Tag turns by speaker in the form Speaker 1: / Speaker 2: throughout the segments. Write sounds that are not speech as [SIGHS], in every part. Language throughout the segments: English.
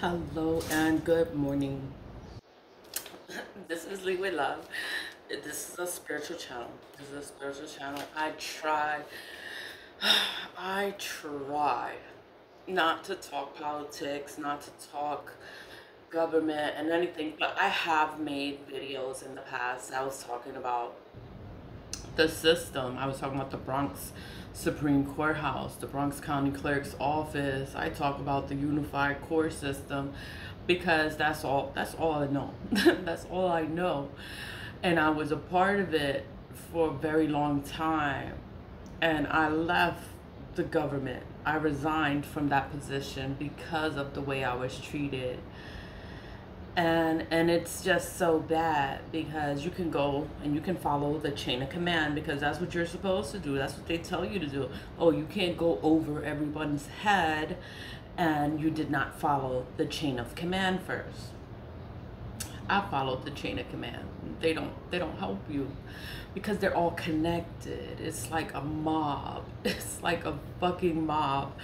Speaker 1: Hello and good morning. this is Lead with Love. This is a spiritual channel. This is a spiritual channel. I try, [SIGHS] I try not to talk politics, not to talk government and anything, but I have made videos in the past. I was talking about the system. I was talking about the Bronx Supreme Courthouse, the Bronx County Clerk's Office. I talk about the unified court system because that's all that's all I know. [LAUGHS] that's all I know. And I was a part of it for a very long time. And I left the government. I resigned from that position because of the way I was treated and and it's just so bad because you can go and you can follow the chain of command because that's what you're supposed to do. That's what they tell you to do. Oh you can't go over everyone's head. And you did not follow the chain of command first. I followed the chain of command. They don't they don't help you because they're all connected. It's like a mob. [LAUGHS] It's like a fucking mob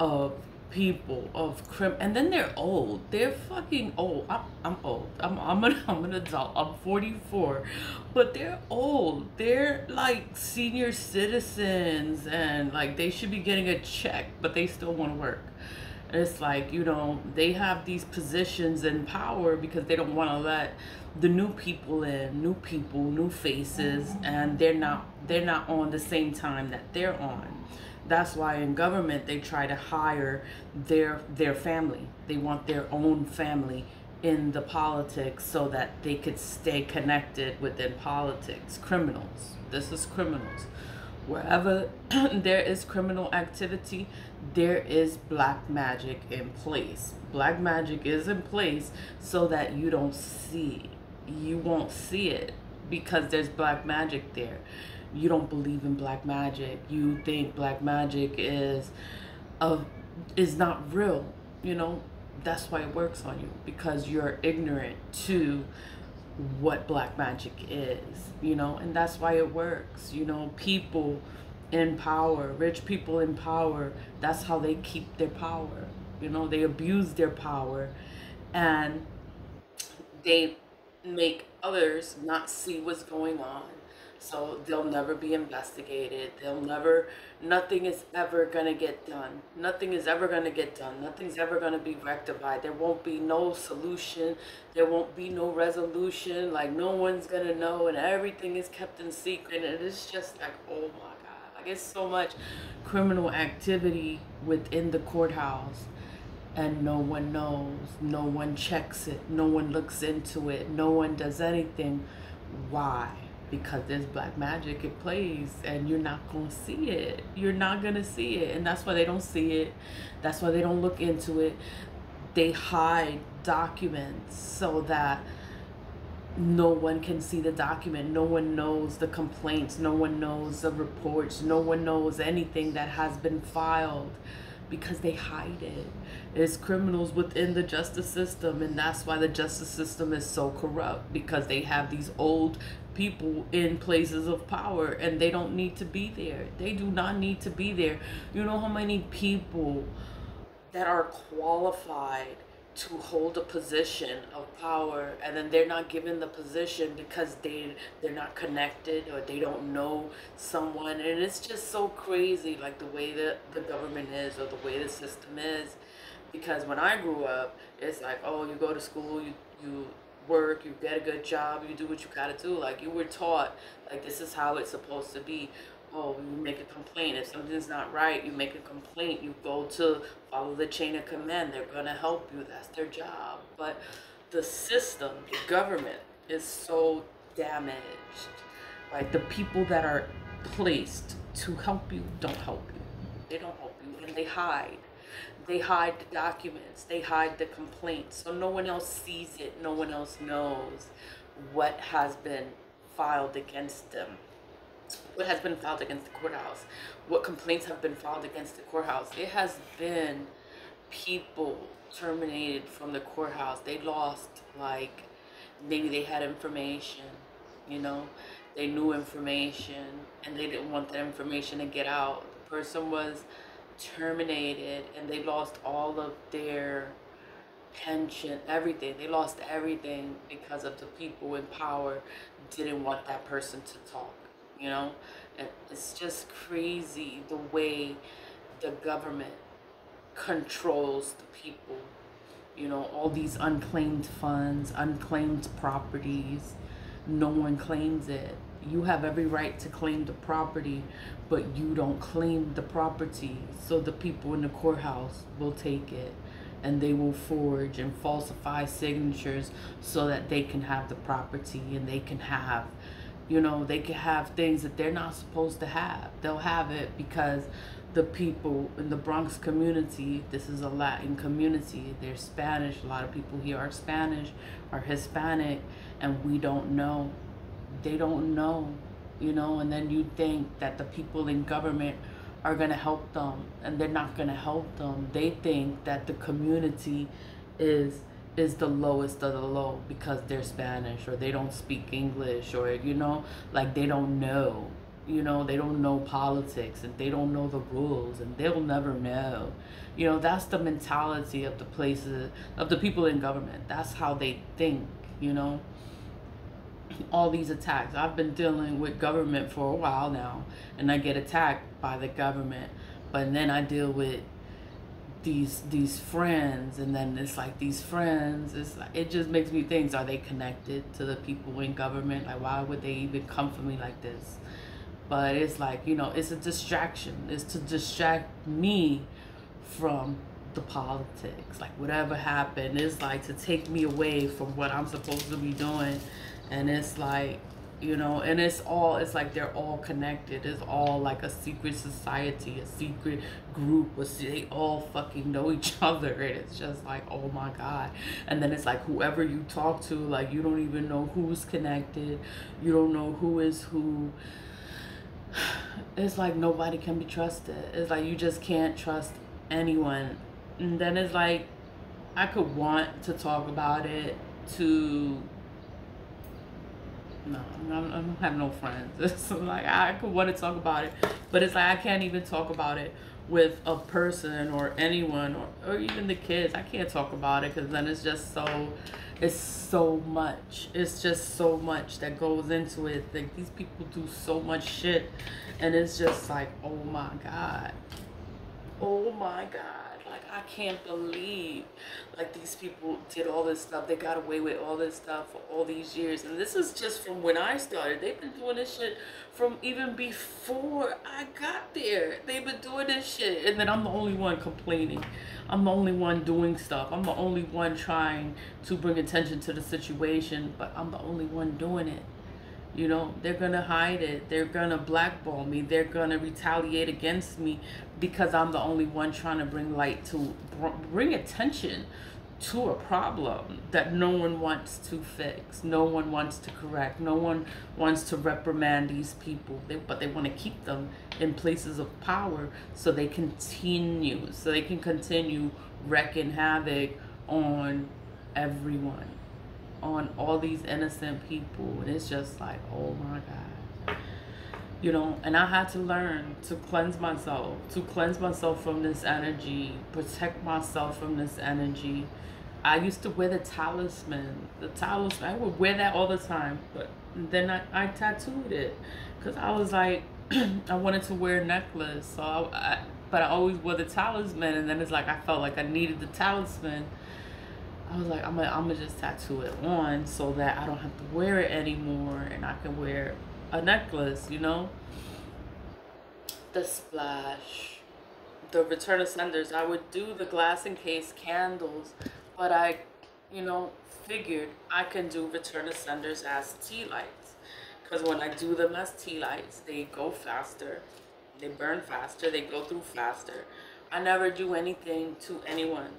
Speaker 1: of people of crim and then they're old. They're fucking old. I'm, I'm old. I'm, I'm, an, [LAUGHS] I'm an adult. I'm 44 but they're old. They're like senior citizens and like they should be getting a check but they still want to work. And it's like you know they have these positions in power because they don't want to let the new people in new people new faces mm-hmm. and they're not they're not on the same time that they're on that's why in government they try to hire their their family. They want their own family in the politics so that they could stay connected within politics. Criminals. This is criminals. Wherever [CLEARS THROAT] there is criminal activity there is black magic in place. Black magic is in place so that you don't see. You won't see it because there's black magic there you don't believe in black magic. You think black magic is of is not real you know? That's why it works on you because you're ignorant to what black magic is you know? And that's why it works you know? People in power rich people in power that's how they keep their power you know? They abuse their power and they make others not see what's going on so they'll never be investigated. They'll never nothing is ever going to get done. Nothing is ever going to get done. Nothing's ever going to be rectified. There won't be no solution. There won't be no resolution. Like no one's going to know and everything is kept in secret. And it's just like oh my god. Like it's so much criminal activity within the courthouse and no one knows. No one checks it. No one looks into it. No one does anything. Why because there's black magic it plays and you're not gonna see it. You're not gonna see it. And that's why they don't see it. That's why they don't look into it. They hide documents so that no one can see the document. No one knows the complaints. No one knows the reports. No one knows anything that has been filed because they hide it. It's criminals within the justice system, and that's why the justice system is so corrupt because they have these old people in places of power and they don't need to be there. They do not need to be there. You know how many people that are qualified to hold a position of power and then they're not given the position because they they're not connected or they don't know someone and it's just so crazy like the way that the government is or the way the system is because when I grew up it's like oh you go to school you you work you get a good job you do what you gotta do like you were taught like this is how it's supposed to be oh, you make a complaint. If something's not right, you make a complaint. You go to follow the chain of command. They're to help you. That's their job. But the system, the government, is so damaged. Like the people that are placed to help you don't help you. They don't help you. And they hide. They hide the documents. They hide the complaints. So no one else sees it. No one else knows what has been filed against them what has been filed against the courthouse, what complaints have been filed against the courthouse. It has been people terminated from the courthouse. They lost, like, maybe they had information, you know, they knew information and they didn't want that information to get out. The person was terminated and they lost all of their pension, everything. They lost everything because of the people in power didn't want that person to talk. You know, it's just crazy the way the government controls the people. You know, all these unclaimed funds, unclaimed properties. No one claims it. You have every right to claim the property, but you don't claim the property. So the people in the courthouse will take it and they will forge and falsify signatures so that they can have the property and they can have you know they can have things that they're not supposed to have they'll have it because the people in the Bronx community this is a Latin community they're Spanish a lot of people here are Spanish are Hispanic and we don't know they don't know you know and then you think that the people in government are going to help them and they're not going to help them. They think that the community is is the lowest of the low because they're spanish or they don't speak english or you know like they don't know you know they don't know politics and they don't know the rules and they'll never know. You know that's the mentality of the places of the people in government. That's how they think you know all these attacks. I've been dealing with government for a while now, and I get attacked by the government, but then I deal with these these friends, and then it's like these friends. It's like, it just makes me think: Are they connected to the people in government? Like, why would they even come for me like this? But it's like you know, it's a distraction. It's to distract me from the politics. Like whatever happened, it's like to take me away from what I'm supposed to be doing and it's like you know and it's all it's like they're all connected. It's all like a secret society a secret group they all fucking know each [LAUGHS] other. And it's just like oh my god. And then it's like whoever you talk to like you don't even know who's connected. You don't know who is who. [SIGHS] It's like nobody can be trusted. It's like you just can't trust anyone. And then it's like i could want to talk about it to no, I don't have no friends. [LAUGHS] Like I could want to talk about it, but it's like I can't even talk about it with a person or anyone or, or even the kids. I can't talk about it because then it's just so, it's so much. It's just so much that goes into it. Like these people do so much shit, and it's just like, oh my god, oh my god. I can't believe like these people did all this stuff. They got away with all this stuff for all these years. And this is just from when I started. They've been doing this shit from even before I got there. They've been doing this shit. And then I'm the only one complaining. I'm the only one doing stuff. I'm the only one trying to bring attention to the situation, but I'm the only one doing it. You know, they're going to hide it. They're going to blackball me. They're going to retaliate against me because I'm the only one trying to bring light to bring attention to a problem that no one wants to fix, no one wants to correct, no one wants to reprimand these people, they, but they want to keep them in places of power so they continue, so they can continue wrecking havoc on everyone on all these innocent people and it's just like oh my god. You know and i had to learn to cleanse myself to cleanse myself from this energy protect myself from this energy. I used to wear the talisman. The talisman i would wear that all the time but then i, I tattooed it because i was like [CLEARS THROAT] i wanted to wear a necklace so I, I but i always wore the talisman and then it's like i felt like i needed the talisman I was like, I'm gonna, I'm gonna just tattoo it on so that I don't have to wear it anymore and I can wear a necklace, you know? The splash, the return of senders. I would do the glass encased candles, but I, you know, figured I can do return of senders as tea lights. Because when I do them as tea lights, they go faster, they burn faster, they go through faster. I never do anything to anyone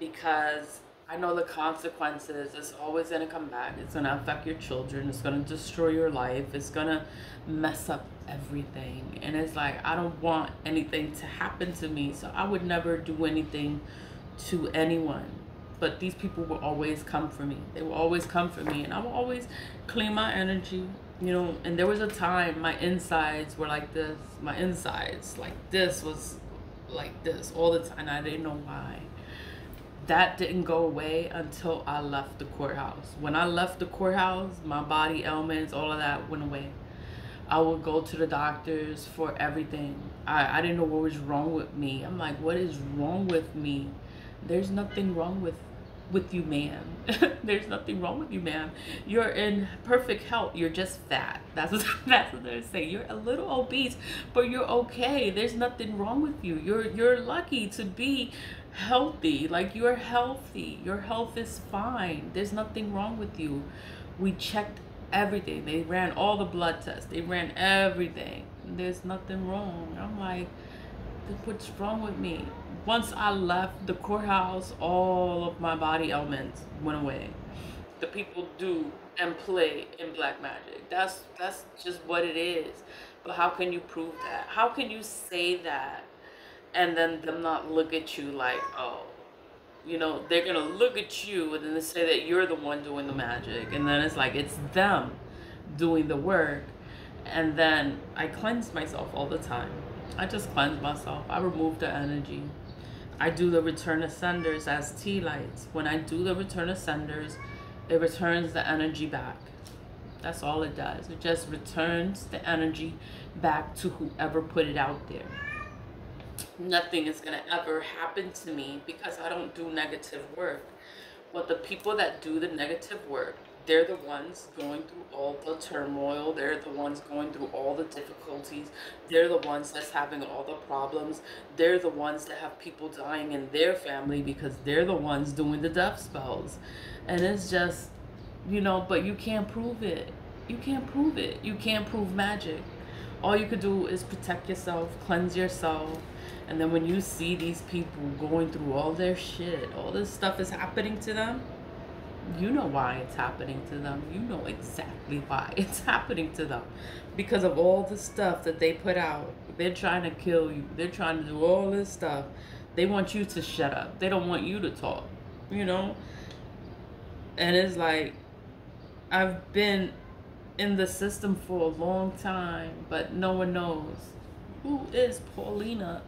Speaker 1: because I know the consequences. It's always going to come back. It's going to affect your children. It's going to destroy your life. It's going to mess up everything. And it's like, I don't want anything to happen to me. So I would never do anything to anyone. But these people will always come for me. They will always come for me. And I will always clean my energy. You know, and there was a time my insides were like this. My insides, like this, was like this all the time. I didn't know why that didn't go away until I left the courthouse. When I left the courthouse, my body ailments, all of that went away. I would go to the doctors for everything. I, I didn't know what was wrong with me. I'm like, what is wrong with me? There's nothing wrong with with you, man. [LAUGHS] There's nothing wrong with you, man. You're in perfect health. You're just fat. [LAUGHS] That's what, that's what they're saying. You're a little obese, but you're okay. There's nothing wrong with you. You're you're lucky to be healthy. Like you're healthy. Your health is fine. There's nothing wrong with you. We checked everything. They ran all the blood tests. They ran everything. There's nothing wrong. I'm like, what's wrong with me? Once I left the courthouse, all of my body ailments went away. The people do and play in black magic. That's that's just what it is. But how can you prove that? How can you say that and then them not look at you like, oh, you know, they're gonna look at you and then they say that you're the one doing the magic, and then it's like it's them doing the work, and then I cleanse myself all the time. I just cleanse myself. I remove the energy. I do the return ascenders as tea lights. When I do the return ascenders, it returns the energy back. That's all it does. It just returns the energy back to whoever put it out there nothing is going to ever happen to me because I don't do negative work. But the people that do the negative work, they're the ones going through all the turmoil. They're the ones going through all the difficulties. They're the ones that's having all the problems. They're the ones that have people dying in their family because they're the ones doing the death spells. And it's just, you know, but you can't prove it. You can't prove it. You can't prove magic. All you could do is protect yourself, cleanse yourself, and then when you see these people going through all their shit, all this stuff is happening to them, you know why it's happening to them. You know exactly why [LAUGHS] it's happening to them. Because of all the stuff that they put out. They're trying to kill you. They're trying to do all this stuff. They want you to shut up. They don't want you to talk. You know? And it's like, I've been in the system for a long time, but no one knows who is Paulina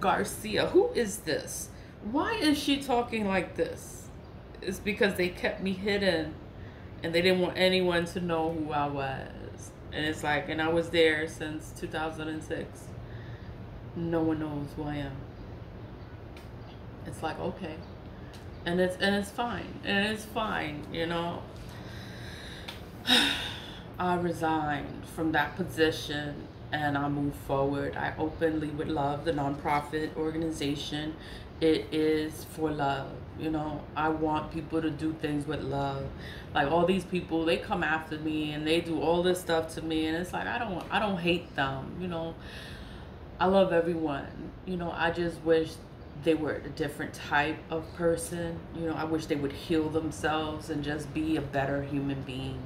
Speaker 1: Garcia? Who is this? Why is she talking like this? It's because they kept me hidden and they didn't want anyone to know who I was. And it's like, and I was there since 2006. No one knows who I am. It's like, okay. And it's and it's fine. And it's fine, you know. [SIGHS] I resigned from that position and I move forward. I openly with love the nonprofit organization. It is for love. You know, I want people to do things with love. Like all these people, they come after me and they do all this stuff to me, and it's like I don't, I don't hate them. You know, I love everyone. You know, I just wish they were a different type of person. You know, I wish they would heal themselves and just be a better human being.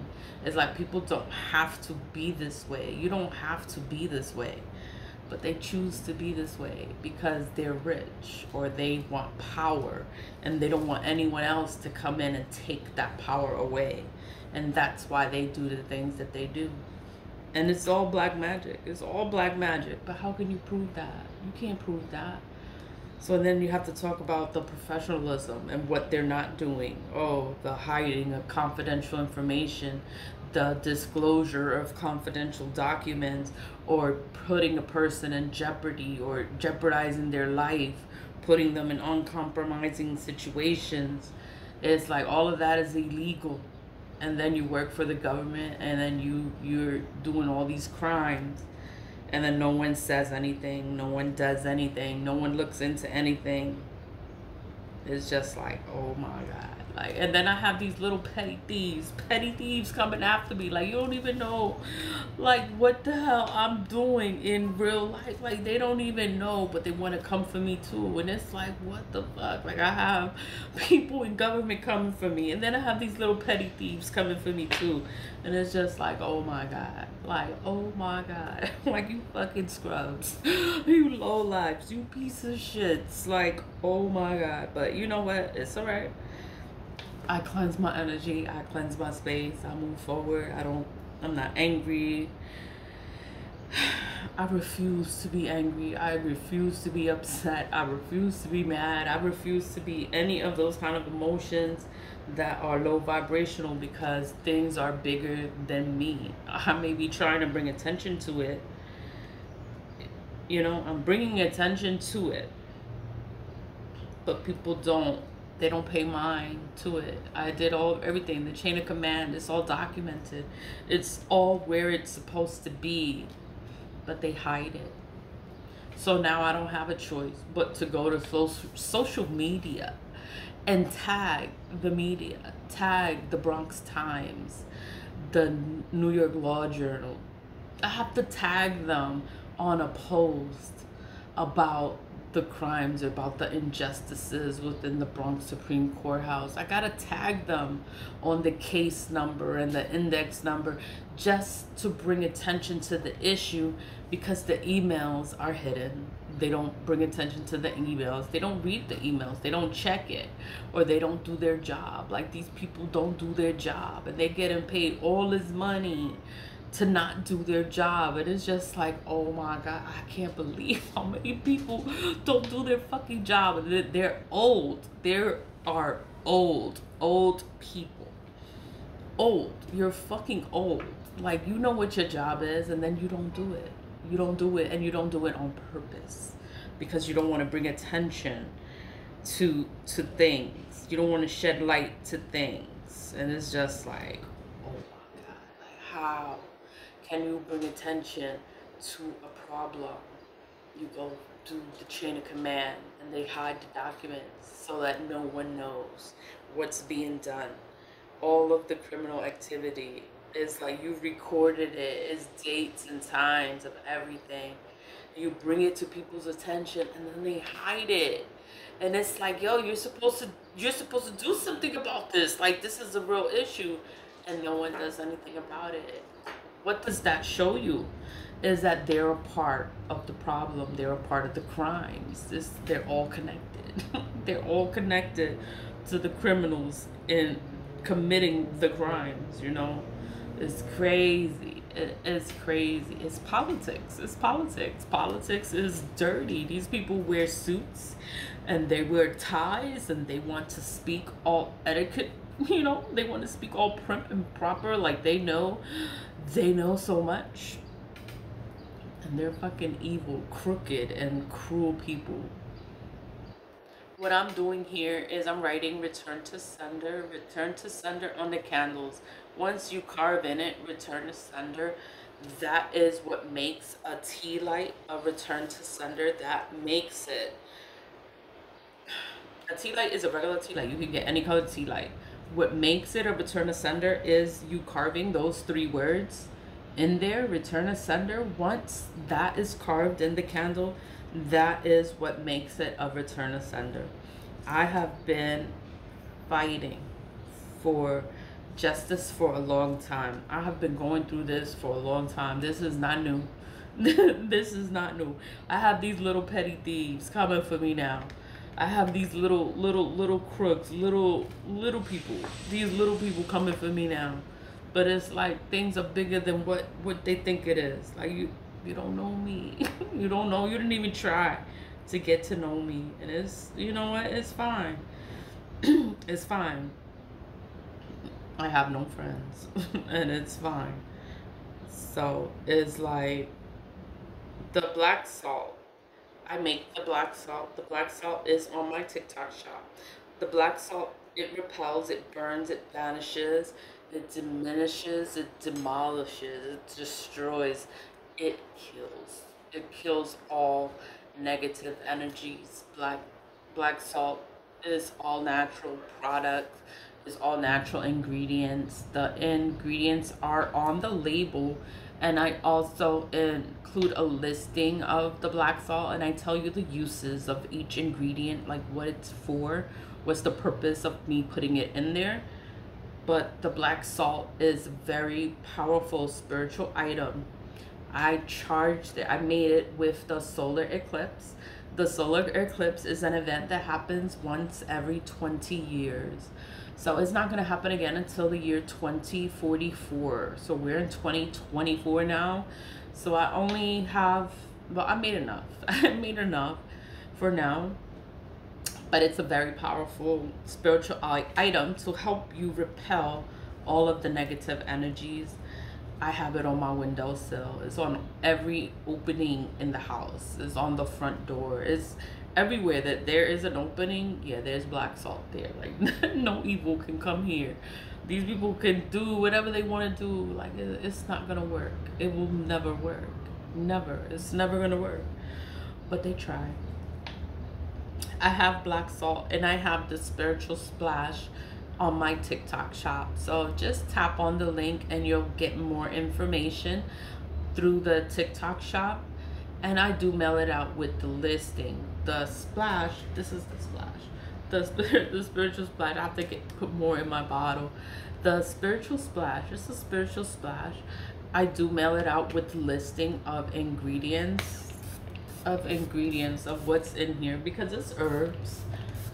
Speaker 1: It's like people don't have to be this way. You don't have to be this way. But they choose to be this way because they're rich or they want power and they don't want anyone else to come in and take that power away. And that's why they do the things that they do. And it's all black magic. It's all black magic. But how can you prove that? You can't prove that. So then you have to talk about the professionalism and what they're not doing. Oh, the hiding of confidential information, the disclosure of confidential documents, or putting a person in jeopardy or jeopardizing their life, putting them in uncompromising situations. It's like all of that is illegal. And then you work for the government and then you you're doing all these crimes and then no one says anything, no one does anything, no one looks into anything. It's just like, oh my God. Like, and then I have these little petty thieves, petty thieves coming after me. Like, you don't even know, like, what the hell I'm doing in real life. Like, they don't even know, but they want to come for me too. And it's like, what the fuck? Like, I have [LAUGHS] people in government coming for me, and then I have these little petty thieves coming for me too. And it's just like, oh my god, like, oh my god, [LAUGHS] like you fucking scrubs, [LAUGHS] you low lives, you piece of shits. Like, oh my god. But you know what? It's alright I cleanse my energy. I cleanse my space. I move forward. I don't, I'm not angry. [SIGHS] I refuse to be angry. I refuse to be upset. I refuse to be mad. I refuse to be any of those kind of emotions that are low vibrational because things are bigger than me. I may be trying to bring attention to it. You know, I'm bringing attention to it. But people don't they don't pay mind to it. I did all everything, the chain of command, it's all documented. It's all where it's supposed to be but they hide it. So now I don't have a choice but to go to social social media and tag the media, tag the Bronx Times, the New York Law Journal. I have to tag them on a post about the crimes, about the injustices within the Bronx Supreme Courthouse. I gotta tag them on the case number and the index number just to bring attention to the issue because the emails are hidden. They don't bring attention to the emails. They don't read the emails. They don't check it or they don't do their job. Like these people don't do their job and they're getting paid all this money to not do their job. And it's just like, oh my God, I can't believe [LAUGHS] how many people don't do their fucking job. They're old. There are old, old people. Old. You're fucking old. Like, you know what your job is, and then you don't do it. You don't do it, and you don't do it on purpose because you don't want to bring attention to to things. You don't want to shed light to things. And it's just like, oh my God, like how? Can you bring attention to a problem? You go through the chain of command and they hide the documents so that no one knows what's being done. All of the criminal activity is like you recorded it, it's dates and times of everything. You bring it to people's attention and then they hide it. And it's like, yo, you're supposed to you're supposed to do something about this. Like this is a real issue and no one does anything about it what does that show you? Is that they're a part of the problem. They're a part of the crimes. This, they're all connected. [LAUGHS] they're all connected to the criminals in committing the crimes, you know? It's crazy. It, it's crazy. It's politics. It's politics. Politics is dirty. These people wear suits and they wear ties and they want to speak all etiquette [LAUGHS] you know they want to speak all prim and proper like they know they know so much. And they're fucking evil crooked and cruel people. What i'm doing here is i'm writing return to sender return to sender on the candles. Once you carve in it return to sender that is what makes a tea light a return to sender that makes it. [SIGHS] A tea light is a regular tea light. You can get any color tea light what makes it a return to sender is you carving those three words in there. Return to sender once that is carved in the candle that is what makes it a return to sender. I have been fighting for justice for a long time. I have been going through this for a long time. This is not new. [LAUGHS] This is not new. I have these little petty thieves coming for me now I have these little, little, little crooks, little, little people. These little people coming for me now. But it's like things are bigger than what, what they think it is. Like you, you don't know me. [LAUGHS] you don't know. You didn't even try to get to know me. And it's, you know what? It's fine. [CLEARS THROAT] it's fine. I have no friends. [LAUGHS] and it's fine. So it's like the black salt I make the black salt. The black salt is on my TikTok shop. The black salt, it repels, it burns, it vanishes, it diminishes, it demolishes, it destroys, it kills. It kills all negative energies. Black black salt is all natural product, is all natural ingredients. The ingredients are on the label and I also include a listing of the black salt and I tell you the uses of each ingredient, like what it's for, what's the purpose of me putting it in there. But the black salt is a very powerful spiritual item. I charged it, I made it with the solar eclipse. The solar eclipse is an event that happens once every 20 years. So it's not going to happen again until the year 2044. So we're in 2024 now. So I only have, well, I made enough. [LAUGHS] I made enough for now. But it's a very powerful spiritual item to help you repel all of the negative energies. I have it on my windowsill. It's on every opening in the house. It's on the front door. It's everywhere that there is an opening. Yeah, there's black salt there. Like [LAUGHS] no evil can come here. These people can do whatever they want to do. Like it's not gonna work. It will never work. Never. It's never gonna work. But they try. I have black salt and I have the spiritual splash on my TikTok shop. So just tap on the link and you'll get more information through the TikTok shop. And I do mail it out with the listing. The splash, this is the splash. The, spirit, [LAUGHS] the spiritual splash, I have to get, put more in my bottle. The spiritual splash, it's a spiritual splash. I do mail it out with listing of ingredients, of ingredients of what's in here because it's herbs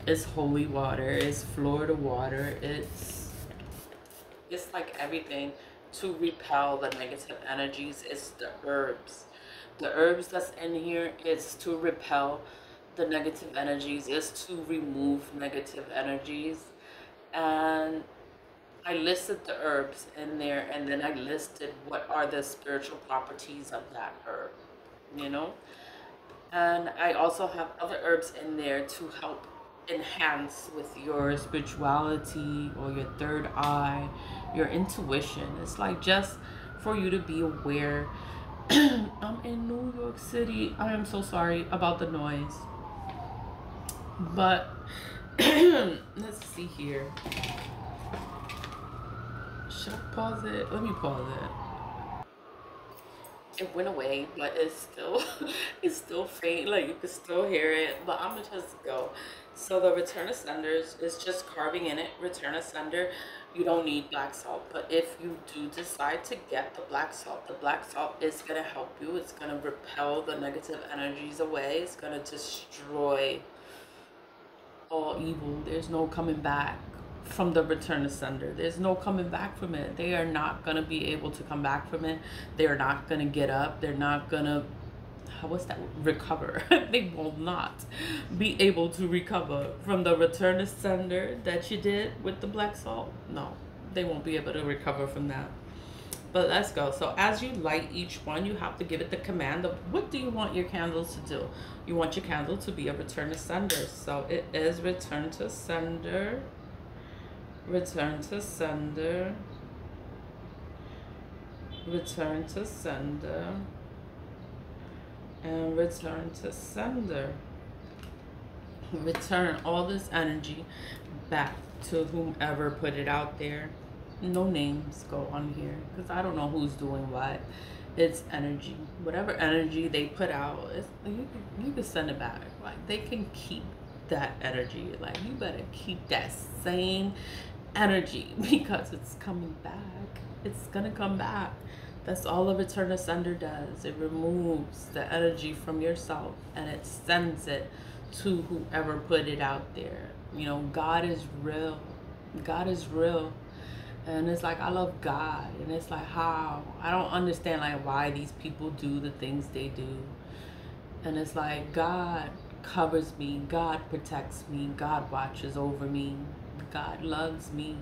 Speaker 1: it's holy water it's florida water it's it's like everything to repel the negative energies it's the herbs the herbs that's in here is to repel the negative energies is to remove negative energies and I listed the herbs in there and then I listed what are the spiritual properties of that herb, you know? And I also have other herbs in there to help enhance with your spirituality or your third eye, your intuition. It's like just for you to be aware. [CLEARS THROAT] I'm in New York City. I am so sorry about the noise. But [CLEARS THROAT] let's see here. Should I pause it? Let me pause it it went away but it's still [LAUGHS] it's still faint like you can still hear it but i'm gonna just go so the return of senders is just carving in it, return of sender. You don't need black salt, but if you do decide to get the black salt, the black salt is to help you. It's to repel the negative energies away. It's to destroy all evil. There's no coming back from the return of sender. There's no coming back from it. They are not going to be able to come back from it. They're not going to get up. They're not going to how what's that recover [LAUGHS] they will not be able to recover from the return to sender that you did with the black salt no they won't be able to recover from that but let's go. So as you light each one you have to give it the command of what do you want your candle to do? You want your candle to be a return to sender. So it is return to sender. Return to sender. Return to sender. And return to sender. Return all this energy back to whomever put it out there. No names go on here because I don't know who's doing what. It's energy. Whatever energy they put out, it's, you, can, you can send it back. Like they can keep that energy. Like you better keep that same energy [LAUGHS] because it's coming back. It's gonna come back. That's all a return to sender does. It removes the energy from yourself and it sends it to whoever put it out there. You know, God is real. God is real. And it's like I love God. And it's like how I don't understand like why these people do the things they do. And it's like God covers me, God protects me, God watches over me, God loves me.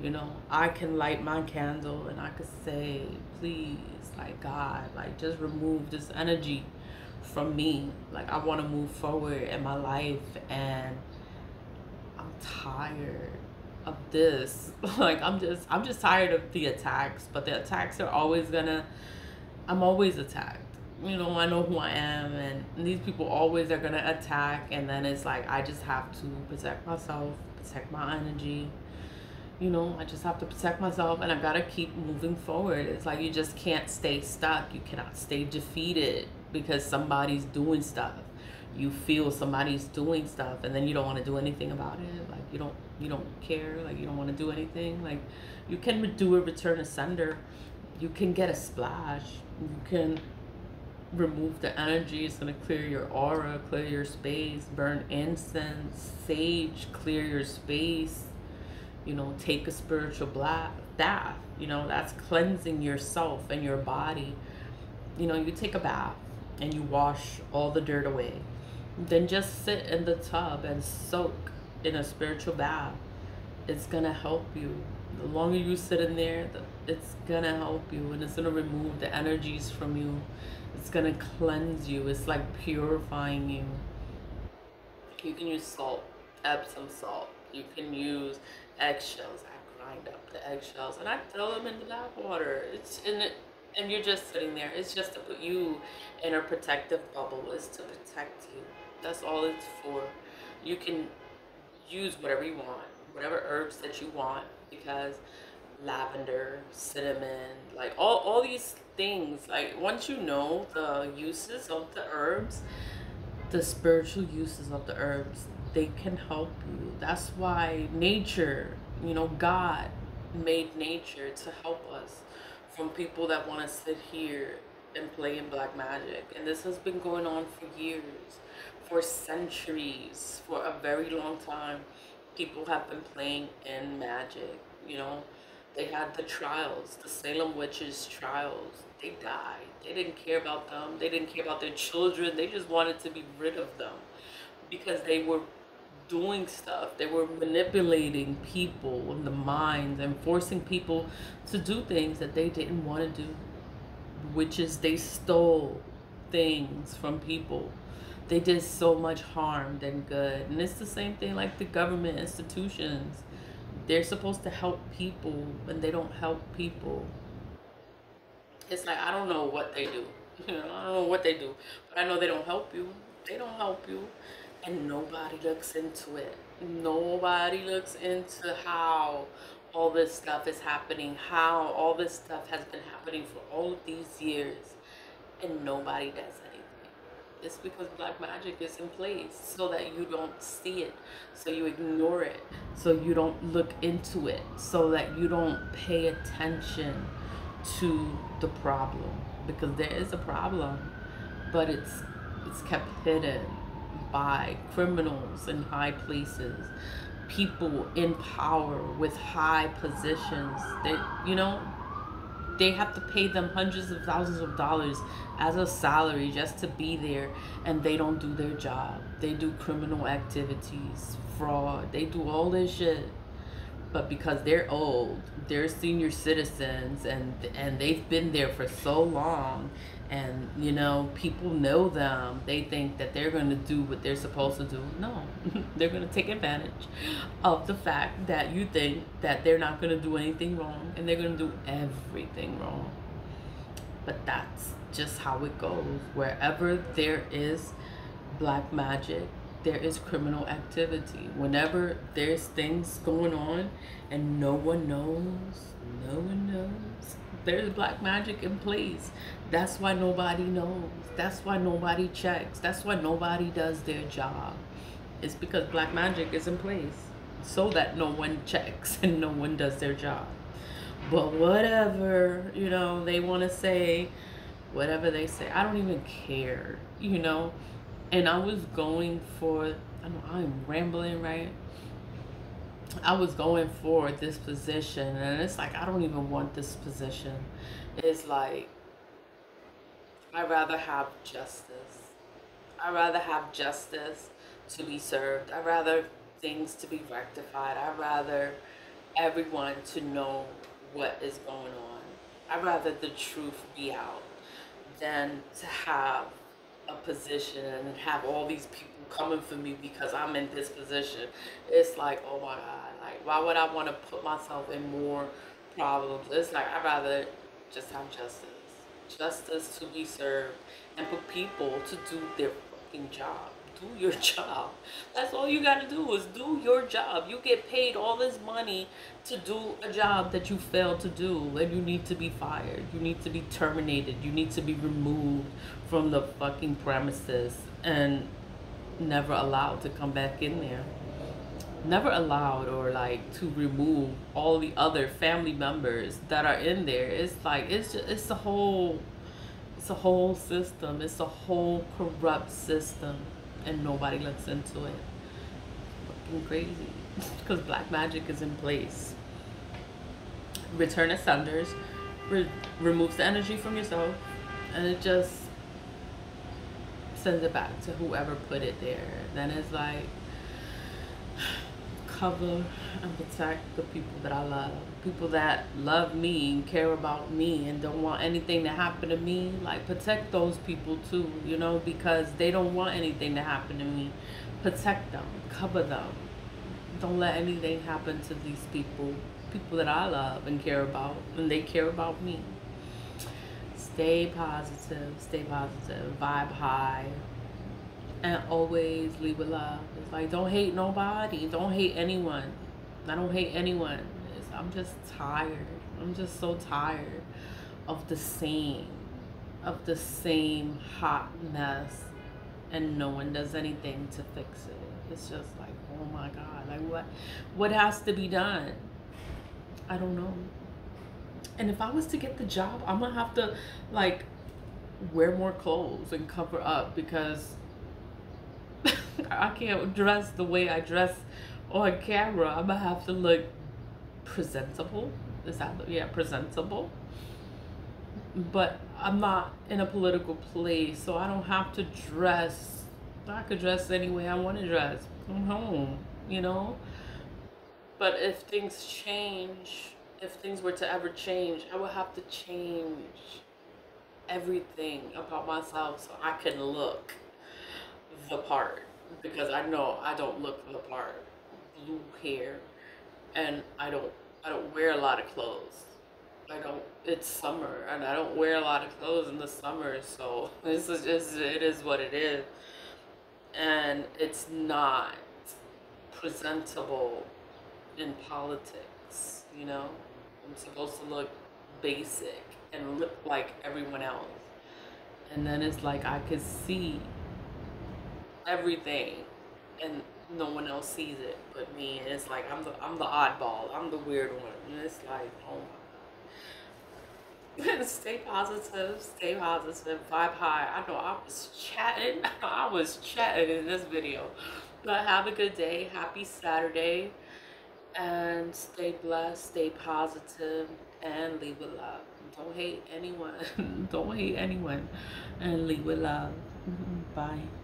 Speaker 1: You know, I can light my candle and I could say, please, like God, like just remove this energy from me. Like I want to move forward in my life and I'm tired of this. [LAUGHS] like I'm just I'm just tired of the attacks, but the attacks are always gonna I'm always attacked. You know, I know who I am and these people always are gonna attack and then it's like I just have to protect myself, protect my energy you know, I just have to protect myself and I gotta keep moving forward. It's like you just can't stay stuck. You cannot stay defeated because somebody's doing stuff. You feel somebody's doing stuff and then you don't want to do anything about it. Like you don't you don't care, like you don't want to do anything. Like you can do a return to sender. You can get a splash. You can remove the energy. It's gonna clear your aura, clear your space, burn incense, sage, clear your space you know take a spiritual bath you know that's cleansing yourself and your body you know, you take a bath and you wash all the dirt away. Then just sit in the tub and soak in a spiritual bath. It's gonna help you. The longer you sit in there, the, it's gonna help you and it's gonna remove the energies from you. It's gonna cleanse you. It's like purifying you. You can use salt, Epsom salt. You can use eggshells. I grind up the eggshells and I throw them into that water. It's in it and you're just sitting there. It's just to put you in a protective bubble. It's to protect you. That's all it's for. You can use whatever you want, whatever herbs that you want, because lavender, cinnamon, like all, all these things, like once you know the uses of the herbs, the spiritual uses of the herbs, they can help you. That's why nature, you know, God made nature to help us from people that want to sit here and play in black magic. And this has been going on for years, for centuries, for a very long time. People have been playing in magic, you know. They had the trials, the Salem witches trials. They died. They didn't care about them. They didn't care about their children. They just wanted to be rid of them because they were doing stuff. They were manipulating people and the minds and forcing people to do things that they didn't want to do, which is they stole things from people. They did so much harm than good. And it's the same thing like the government institutions. They're supposed to help people and they don't help people. It's like I don't know what they do. You [LAUGHS] know, I don't know what they do. But I know they don't help you. They don't help you and nobody looks into it. Nobody looks into how all this stuff is happening, how all this stuff has been happening for all of these years, and nobody does anything. It's because black magic is in place so that you don't see it, so you ignore it, so you don't look into it, so that you don't pay attention to the problem because there is a problem, but it's it's kept hidden by criminals in high places, people in power with high positions. that you know, they have to pay them hundreds of thousands of dollars as a salary just to be there and they don't do their job. They do criminal activities, fraud, they do all this shit. But because they're old, they're senior citizens and and they've been there for so long and you know people know them. They think that they're going to do what they're supposed to do. No [LAUGHS] they're going to take advantage of the fact that you think that they're not going to do anything wrong and they're going to do everything wrong. But that's just how it goes. Wherever there is black magic there is criminal activity. Whenever there's things going on and no one knows no one knows there's black magic in place that's why nobody knows. That's why nobody checks. That's why nobody does their job. It's because black magic is in place so that no one checks [LAUGHS] and no one does their job. But whatever, you know, they want to say, whatever they say, I don't even care, you know. And I was going for, I know I'm rambling, right? I was going for this position, and it's like, I don't even want this position. It's like, I'd rather have justice. I'd rather have justice to be served. I'd rather things to be rectified. I'd rather everyone to know what is going on. I'd rather the truth be out than to have a position and have all these people coming for me because I'm in this position. It's like, oh my God, why would I want to put myself in more problems? It's like I'd rather just have justice justice to be served and for people to do their fucking job. Do your [LAUGHS] job. That's all you gotta do is do your job. You get paid all this money to do a job that you failed to do and you need to be fired. You need to be terminated. You need to be removed from the fucking premises and never allowed to come back in there never allowed or like to remove all the other family members that are in there. It's like it's just it's a whole it's a whole system. It's a whole corrupt system and nobody looks into it. Fucking crazy. [LAUGHS] Because black magic is in place. Return ascenders re- removes the energy from yourself and it just sends it back to whoever put it there. Then it's like cover and protect the people that I love. People that love me and care about me and don't want anything to happen to me. Like protect those people too, you know, because they don't want anything to happen to me. Protect them, cover them. Don't let anything happen to these people, people that I love and care about, and they care about me. Stay positive, stay positive, vibe high, and always lead with love. It's like don't hate nobody, don't hate anyone. I don't hate anyone. It's, I'm just tired. I'm just so tired of the same, of the same hot mess, and no one does anything to fix it. It's just like, oh my god, like what, what has to be done? I don't know. And if I was to get the job, I'm gonna have to like wear more clothes and cover up because [LAUGHS] I can't dress the way I dress on camera. I'm gonna have to look presentable. Is that yeah, presentable? But I'm not in a political place, so I don't have to dress. I could dress any way I want to dress. I'm home, you know. But if things change, if things were to ever change, I would have to change everything about myself so I can look the part because I know I don't look for the part. Blue hair, and I don't I don't wear a lot of clothes. I don't. It's summer, and I don't wear a lot of clothes in the summer, so [LAUGHS] this is just it is what it is, and it's not presentable in politics. You know, I'm supposed to look basic and look like everyone else, and then it's like I could see everything and no one else sees it but me and it's like I'm the I'm the oddball. I'm the weird one. And it's like oh my god. [LAUGHS] Stay positive. Stay positive. Vibe high. I know I was chatting. [LAUGHS] I was chatting in this video. But have a good day. Happy Saturday. And stay blessed. Stay positive. And lead with love. Don't hate anyone. [LAUGHS] Don't hate anyone. And lead with love. Mm-hmm. Bye